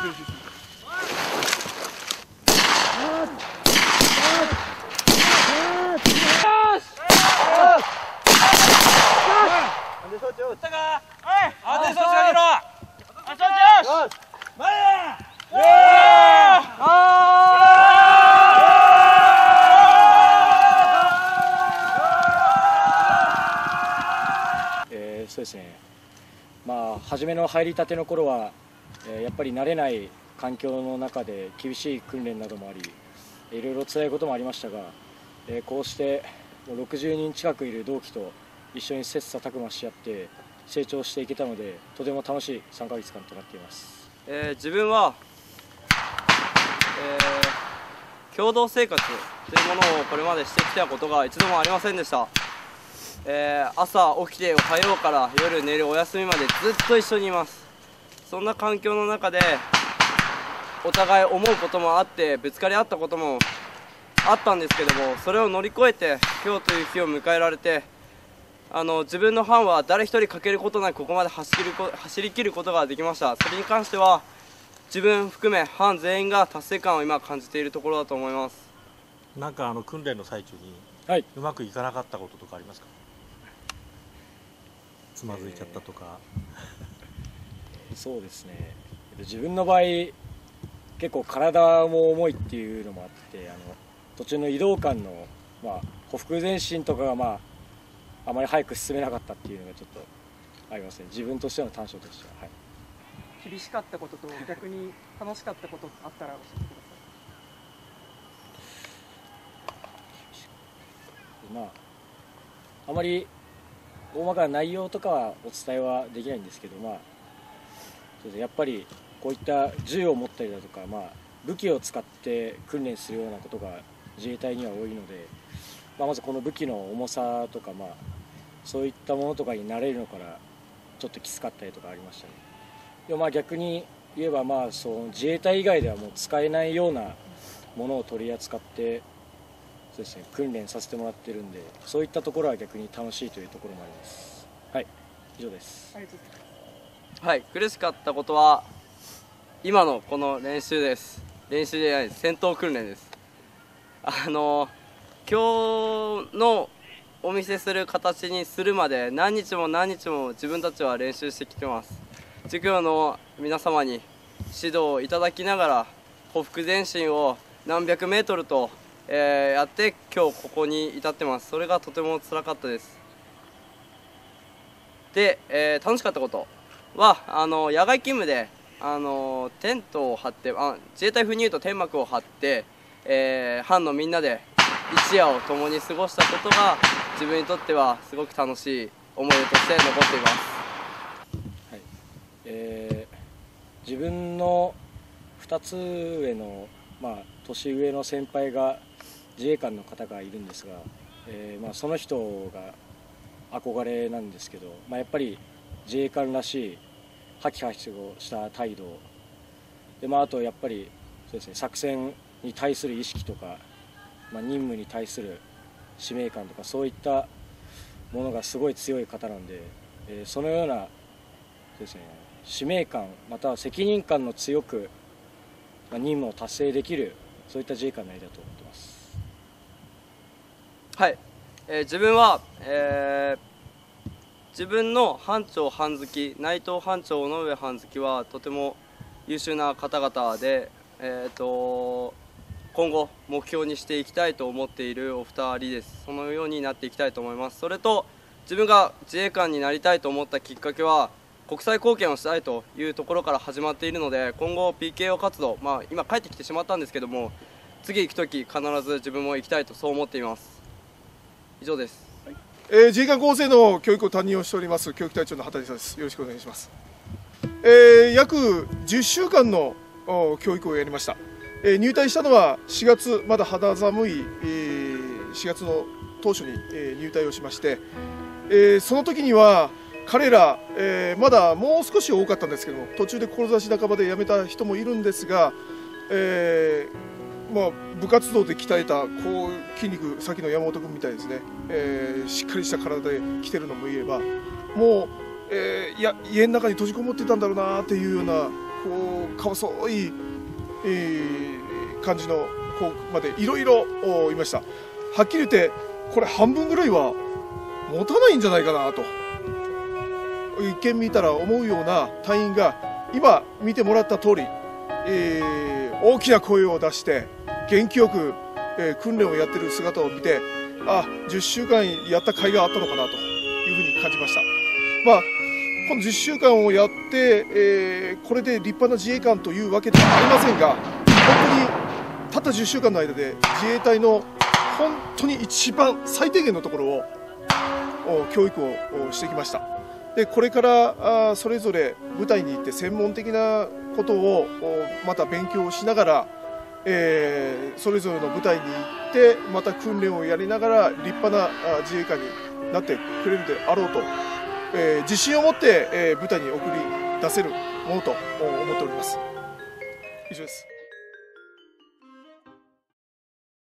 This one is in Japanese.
そうですね、まあ、初めの入りたての頃は、えやっぱり慣れない環境の中で厳しい訓練などもあり、いろいろ辛いこともありましたが、えこうしてもう60人近くいる同期と一緒に切磋琢磨し合って成長していけたので、とても楽しい3ヶ月間となっています。えー自分は、えー共同生活というものをこれまでしてきたことが一度もありませんでした、えー朝起きておはようから夜寝るお休みまでずっと一緒にいますそんな環境の中でお互い思うこともあってぶつかり合ったこともあったんですけどもそれを乗り越えて今日という日を迎えられてあの自分のファンは誰一人欠けることなくここまで走るこ走り切ることができました。それに関しては自分含めファン全員が達成感を今感じているところだと思います。なんかあの訓練の最中にはい。うまくいかなかったこととかありますか？つまずいちゃったとか、そうですね。えっと自分の場合結構体も重いっていうのもあってあの途中の移動間の、まあ、歩幅前進とかが、まあ、あまり早く進めなかったっていうのがちょっとありますね。自分としての短所としては、はい、厳しかったことと逆に楽しかったことあったら教えてくださまああまり大まかな内容とかはお伝えはできないんですけどまあやっぱりこういった銃を持ったりだとか、まあ、武器を使って訓練するようなことが自衛隊には多いので、まあ、まずこの武器の重さとか、まあ、そういったものとかに慣れるのからちょっときつかったりとかありましたね。でもまあ逆に言えばまあその自衛隊以外ではもう使えないようなものを取り扱ってそうですね訓練させてもらってるんでそういったところは逆に楽しいというところもあります。はい以上です。ありがとうございます。はい苦しかったことは今のこの練習です。練習じゃないです戦闘訓練です。あの今日のお見せする形にするまで何日も何日も自分たちは練習してきてます。授業の皆様に指導をいただきながら歩幅前進を何百メートルと、えーやって今日ここに至ってます。それがとても辛かったです。で、えー楽しかったこと。はあの野外勤務であのテントを張ってあ自衛隊風に言うと天幕を張って、えー班のみんなで一夜を共に過ごしたことが自分にとってはすごく楽しい思い出として残っています。はい。えー自分の2つ上の、まあ、年上の先輩が自衛官の方がいるんですが、えーまあ、その人が憧れなんですけど、まあ、やっぱり自衛官らしいハキハキとした態度。で、まあ、あとやっぱりそうです、ね、作戦に対する意識とか、まあ、任務に対する使命感とかそういったものがすごい強い方なんで、えーそのようなそうですね、使命感または責任感の強くまあ、任務を達成できるそういった自衛官になりたいと思ってます。はい、えー自分は、えー自分の班長班付き内藤班長尾上班付きはとても優秀な方々で、えー、と今後目標にしていきたいと思っているお二人です。そのようになっていきたいと思います。それと自分が自衛官になりたいと思ったきっかけは国際貢献をしたいというところから始まっているので今後 PKO 活動、まあ、今帰ってきてしまったんですけども次行く時必ず自分も行きたいとそう思っています。以上です。えー自衛官候補生の教育を担任をしております教育隊長の畑さんです。よろしくお願いします、えー約10週間の教育をやりました、えー入隊したのは4月まだ肌寒い、えー4月の当初に、えー入隊をしまして、えーその時には彼ら、えーまだもう少し多かったんですけども途中で志半ばで辞めた人もいるんですが、えーまあ、部活動で鍛えたこう筋肉さっきの山本君みたいですね、えーしっかりした体で来てるのも言えば。もう、えーいや家の中に閉じこもってたんだろうなっていうようなこうか細い、えー感じの子までいろいろいました。はっきり言ってこれ半分ぐらいは持たないんじゃないかなと。一見見たら思うような隊員が今見てもらった通り、えー大きな声を出して元気よく、えー訓練をやってる姿を見てあ10週間やった甲斐があったのかなというふうに感じました。まあこの10週間をやって、えーこれで立派な自衛官というわけではありませんが本当にたった10週間の間で自衛隊の本当に一番最低限のところをお教育をしてきましたでこれからあそれぞれ部隊に行って専門的なことをおまた勉強をしながら、えーそれぞれの部隊に行ってまた訓練をやりながら立派な自衛官になってくれるであろうと、えー自信を持って、えー部隊に送り出せるものと思っております。以上です。